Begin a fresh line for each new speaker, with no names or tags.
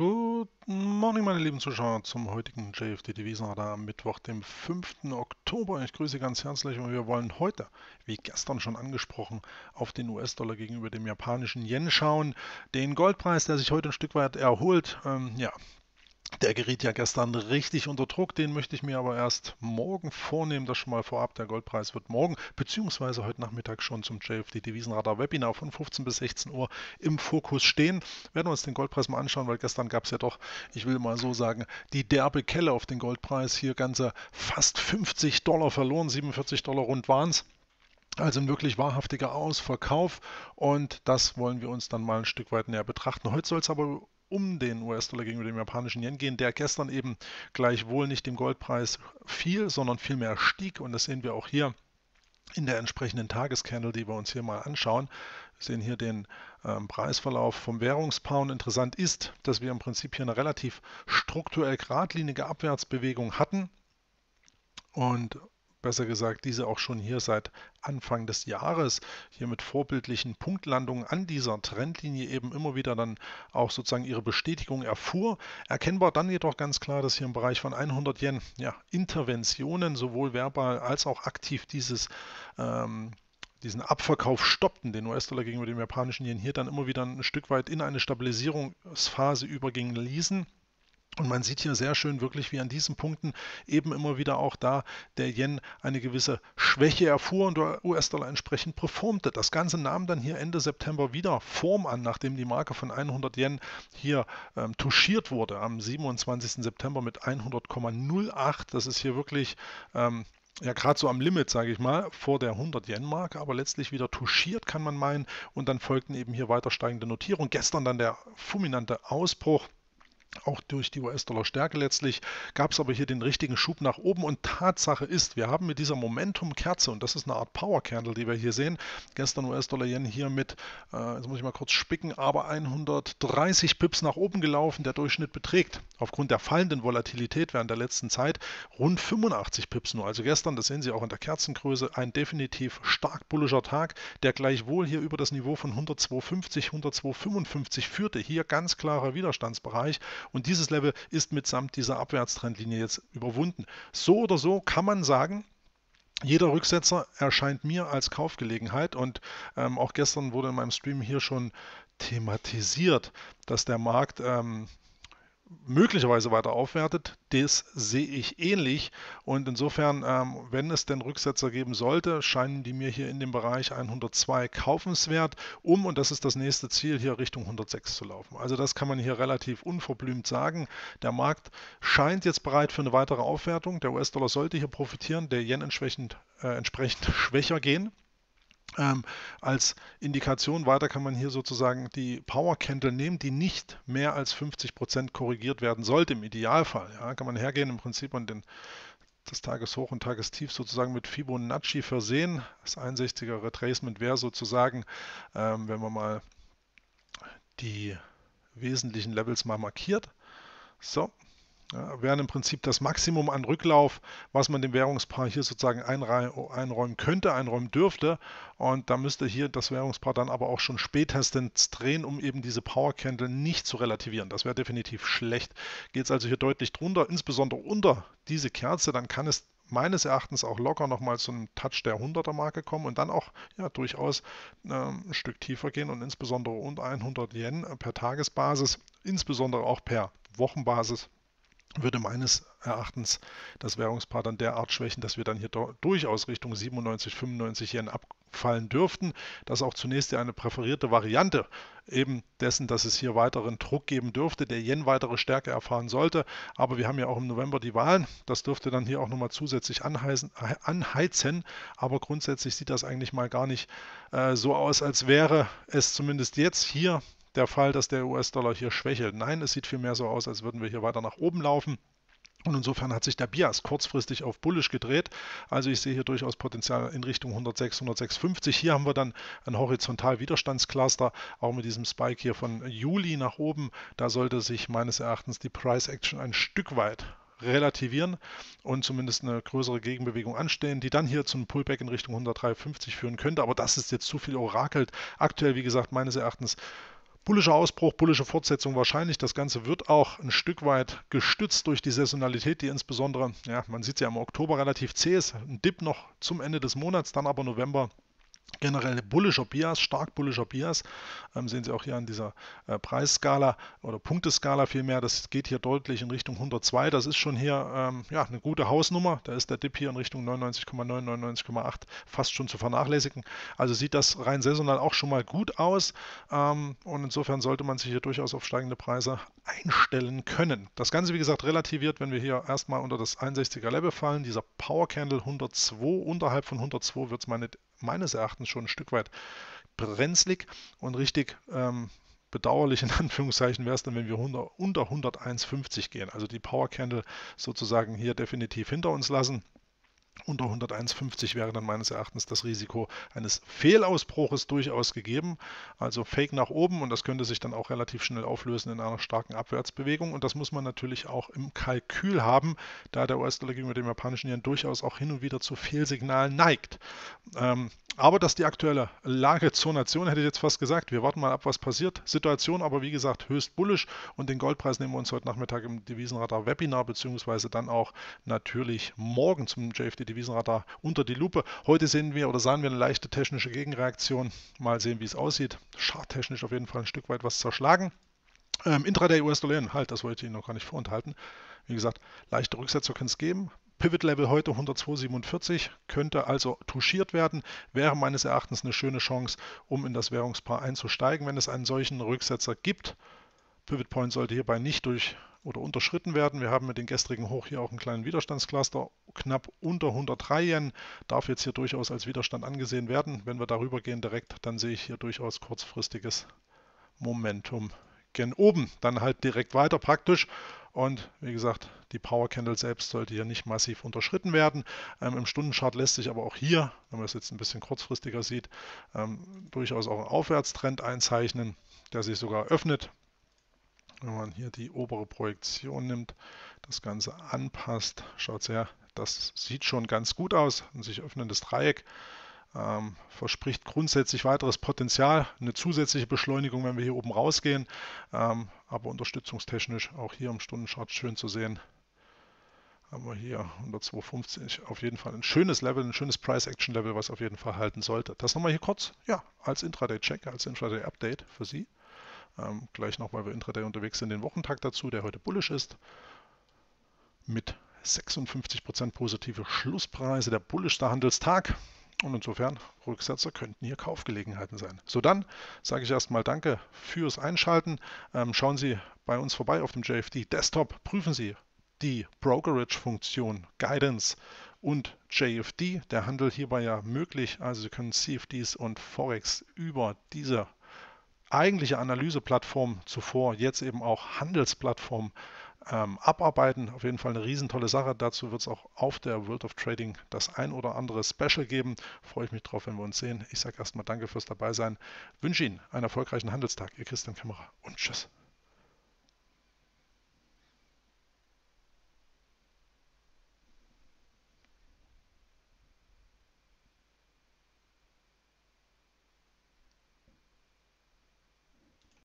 Guten Morgen, meine lieben Zuschauer, zum heutigen JFD Devisenradar am Mittwoch, dem 5. Oktober. Ich grüße ganz herzlich und wir wollen heute, wie gestern schon angesprochen, auf den US-Dollar gegenüber dem japanischen Yen schauen. Den Goldpreis, der sich heute ein Stück weit erholt, ähm, ja, der geriet ja gestern richtig unter Druck, den möchte ich mir aber erst morgen vornehmen, das schon mal vorab. Der Goldpreis wird morgen bzw. heute Nachmittag schon zum JFD Devisenradar Webinar von 15 bis 16 Uhr im Fokus stehen. Werden wir uns den Goldpreis mal anschauen, weil gestern gab es ja doch, ich will mal so sagen, die derbe Kelle auf den Goldpreis. Hier ganze fast 50 Dollar verloren, 47 Dollar rund waren es. Also ein wirklich wahrhaftiger Ausverkauf und das wollen wir uns dann mal ein Stück weit näher betrachten. Heute soll es aber um den US-Dollar gegenüber dem japanischen Yen gehen, der gestern eben gleichwohl nicht dem Goldpreis fiel, sondern vielmehr stieg. Und das sehen wir auch hier in der entsprechenden Tagescandle, die wir uns hier mal anschauen. Wir sehen hier den ähm, Preisverlauf vom Währungspaar. Und interessant ist, dass wir im Prinzip hier eine relativ strukturell geradlinige Abwärtsbewegung hatten. Und besser gesagt, diese auch schon hier seit Anfang des Jahres hier mit vorbildlichen Punktlandungen an dieser Trendlinie eben immer wieder dann auch sozusagen ihre Bestätigung erfuhr. Erkennbar dann jedoch ganz klar, dass hier im Bereich von 100 Yen ja, Interventionen sowohl verbal als auch aktiv dieses ähm, diesen Abverkauf stoppten, den US-Dollar gegenüber dem japanischen Yen hier dann immer wieder ein Stück weit in eine Stabilisierungsphase übergingen ließen. Und man sieht hier sehr schön wirklich, wie an diesen Punkten eben immer wieder auch da der Yen eine gewisse Schwäche erfuhr und der US-Dollar entsprechend performte. Das Ganze nahm dann hier Ende September wieder Form an, nachdem die Marke von 100 Yen hier ähm, touchiert wurde am 27. September mit 100,08. Das ist hier wirklich ähm, ja gerade so am Limit, sage ich mal, vor der 100-Yen-Marke, aber letztlich wieder touchiert, kann man meinen. Und dann folgten eben hier weiter steigende Notierungen. Gestern dann der fulminante Ausbruch auch durch die US-Dollar-Stärke letztlich gab es aber hier den richtigen Schub nach oben und Tatsache ist, wir haben mit dieser Momentum-Kerze, und das ist eine Art Power-Candle, die wir hier sehen, gestern US-Dollar-Yen hier mit, äh, jetzt muss ich mal kurz spicken, aber 130 Pips nach oben gelaufen. Der Durchschnitt beträgt aufgrund der fallenden Volatilität während der letzten Zeit rund 85 Pips nur. Also gestern, das sehen Sie auch in der Kerzengröße, ein definitiv stark bullischer Tag, der gleichwohl hier über das Niveau von 102,50, 102,55 führte. Hier ganz klarer Widerstandsbereich. Und dieses Level ist mitsamt dieser Abwärtstrendlinie jetzt überwunden. So oder so kann man sagen, jeder Rücksetzer erscheint mir als Kaufgelegenheit und ähm, auch gestern wurde in meinem Stream hier schon thematisiert, dass der Markt ähm, möglicherweise weiter aufwertet. Das sehe ich ähnlich. Und insofern, ähm, wenn es denn Rücksetzer geben sollte, scheinen die mir hier in dem Bereich 102 kaufenswert, um, und das ist das nächste Ziel, hier Richtung 106 zu laufen. Also das kann man hier relativ unverblümt sagen. Der Markt scheint jetzt bereit für eine weitere Aufwertung. Der US-Dollar sollte hier profitieren, der Yen entsprechend, äh, entsprechend schwächer gehen. Ähm, als Indikation weiter kann man hier sozusagen die Power Candle nehmen, die nicht mehr als 50% korrigiert werden sollte im Idealfall. Ja, kann man hergehen im Prinzip und den, das Tageshoch und Tagestief sozusagen mit Fibonacci versehen. Das 61er Retracement wäre sozusagen, ähm, wenn man mal die wesentlichen Levels mal markiert. So, wären im Prinzip das Maximum an Rücklauf, was man dem Währungspaar hier sozusagen einräumen könnte, einräumen dürfte. Und da müsste hier das Währungspaar dann aber auch schon spätestens drehen, um eben diese Power Candle nicht zu relativieren. Das wäre definitiv schlecht. Geht es also hier deutlich drunter, insbesondere unter diese Kerze, dann kann es meines Erachtens auch locker nochmal zu einem Touch der 100er Marke kommen und dann auch ja, durchaus äh, ein Stück tiefer gehen und insbesondere unter 100 Yen per Tagesbasis, insbesondere auch per Wochenbasis würde meines Erachtens das Währungspaar dann derart schwächen, dass wir dann hier durchaus Richtung 97, 95 Yen abfallen dürften. Das ist auch zunächst eine präferierte Variante eben dessen, dass es hier weiteren Druck geben dürfte, der Yen weitere Stärke erfahren sollte. Aber wir haben ja auch im November die Wahlen. Das dürfte dann hier auch nochmal zusätzlich anheizen, anheizen. Aber grundsätzlich sieht das eigentlich mal gar nicht äh, so aus, als wäre es zumindest jetzt hier der Fall, dass der US-Dollar hier schwächelt. Nein, es sieht vielmehr so aus, als würden wir hier weiter nach oben laufen. Und insofern hat sich der Bias kurzfristig auf bullisch gedreht. Also ich sehe hier durchaus Potenzial in Richtung 106, 106,50. Hier haben wir dann ein Horizontal-Widerstandscluster, auch mit diesem Spike hier von Juli nach oben. Da sollte sich meines Erachtens die Price Action ein Stück weit relativieren und zumindest eine größere Gegenbewegung anstehen, die dann hier zum Pullback in Richtung 103,50 führen könnte. Aber das ist jetzt zu viel orakelt. Aktuell, wie gesagt, meines Erachtens Bullischer Ausbruch, bullische Fortsetzung wahrscheinlich. Das Ganze wird auch ein Stück weit gestützt durch die Saisonalität, die insbesondere, ja, man sieht es ja im Oktober relativ zäh ist. Ein Dip noch zum Ende des Monats, dann aber November generell bullischer Bias, stark bullischer Bias. Ähm, sehen Sie auch hier an dieser äh, Preisskala oder Punkteskala vielmehr. Das geht hier deutlich in Richtung 102. Das ist schon hier ähm, ja, eine gute Hausnummer. Da ist der Dip hier in Richtung 99,9, 99,8 fast schon zu vernachlässigen. Also sieht das rein saisonal auch schon mal gut aus. Ähm, und insofern sollte man sich hier durchaus auf steigende Preise einstellen können. Das Ganze, wie gesagt, relativiert, wenn wir hier erstmal unter das 61er Level fallen. Dieser Power Candle 102, unterhalb von 102 wird es meine meines Erachtens schon ein Stück weit brenzlig und richtig ähm, bedauerlich in Anführungszeichen wäre es dann, wenn wir unter, unter 101,50 gehen. Also die Power Candle sozusagen hier definitiv hinter uns lassen. Unter 101,50 wäre dann meines Erachtens das Risiko eines Fehlausbruches durchaus gegeben. Also Fake nach oben und das könnte sich dann auch relativ schnell auflösen in einer starken Abwärtsbewegung. Und das muss man natürlich auch im Kalkül haben, da der US-Dollar gegenüber dem japanischen Yen durchaus auch hin und wieder zu Fehlsignalen neigt. Ähm, aber das ist die aktuelle Lage zur Nation, hätte ich jetzt fast gesagt. Wir warten mal ab, was passiert. Situation aber, wie gesagt, höchst bullisch. Und den Goldpreis nehmen wir uns heute Nachmittag im Devisenradar Webinar, beziehungsweise dann auch natürlich morgen zum JFD Devisenradar unter die Lupe. Heute sehen wir oder sahen wir eine leichte technische Gegenreaktion. Mal sehen, wie es aussieht. Charttechnisch auf jeden Fall ein Stück weit was zerschlagen. Ähm, Intraday US-Dollar, halt, das wollte ich Ihnen noch gar nicht vorenthalten. Wie gesagt, leichte Rücksetzer können es geben. Pivot Level heute 102,47 könnte also touchiert werden, wäre meines Erachtens eine schöne Chance, um in das Währungspaar einzusteigen, wenn es einen solchen Rücksetzer gibt. Pivot Point sollte hierbei nicht durch oder unterschritten werden. Wir haben mit den gestrigen Hoch hier auch einen kleinen Widerstandscluster, knapp unter 103 Yen, darf jetzt hier durchaus als Widerstand angesehen werden. Wenn wir darüber gehen direkt, dann sehe ich hier durchaus kurzfristiges Momentum gen oben, dann halt direkt weiter praktisch. Und wie gesagt, die Power Candle selbst sollte hier nicht massiv unterschritten werden. Ähm, Im Stundenchart lässt sich aber auch hier, wenn man es jetzt ein bisschen kurzfristiger sieht, ähm, durchaus auch ein Aufwärtstrend einzeichnen, der sich sogar öffnet. Wenn man hier die obere Projektion nimmt, das Ganze anpasst, schaut sehr, das sieht schon ganz gut aus. Ein sich öffnendes Dreieck ähm, verspricht grundsätzlich weiteres Potenzial, eine zusätzliche Beschleunigung, wenn wir hier oben rausgehen, ähm, aber unterstützungstechnisch auch hier im Stundenchart schön zu sehen. Haben wir hier 102,50 auf jeden Fall ein schönes Level, ein schönes Price-Action-Level, was auf jeden Fall halten sollte. Das nochmal hier kurz, ja, als Intraday-Check, als Intraday-Update für Sie. Ähm, gleich noch, weil wir Intraday unterwegs sind, den Wochentag dazu, der heute bullisch ist. Mit 56% positive Schlusspreise, der bullischste Handelstag. Und insofern, Rücksetzer könnten hier Kaufgelegenheiten sein. So, dann sage ich erstmal Danke fürs Einschalten. Ähm, schauen Sie bei uns vorbei auf dem JFD Desktop. Prüfen Sie die Brokerage-Funktion Guidance und JFD. Der Handel hierbei ja möglich. Also Sie können CFDs und Forex über diese eigentliche Analyseplattform zuvor, jetzt eben auch Handelsplattform ähm, abarbeiten. Auf jeden Fall eine riesentolle Sache. Dazu wird es auch auf der World of Trading das ein oder andere Special geben. Freue ich mich drauf, wenn wir uns sehen. Ich sage erstmal Danke fürs Dabeisein. Wünsche Ihnen einen erfolgreichen Handelstag. Ihr Christian Kämmerer und Tschüss.